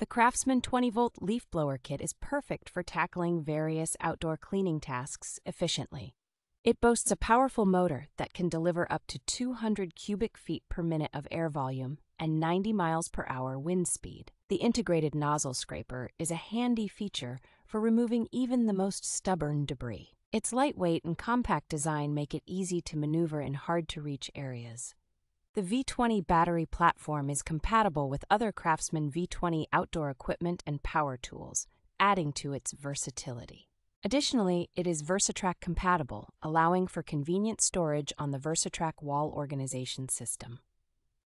The Craftsman 20 volt leaf blower kit is perfect for tackling various outdoor cleaning tasks efficiently. It boasts a powerful motor that can deliver up to 200 cubic feet per minute of air volume and 90 miles per hour wind speed. The integrated nozzle scraper is a handy feature for removing even the most stubborn debris. Its lightweight and compact design make it easy to maneuver in hard to reach areas. The V20 battery platform is compatible with other Craftsman V20 outdoor equipment and power tools, adding to its versatility. Additionally, it is Versatrack compatible, allowing for convenient storage on the Versatrack wall organization system.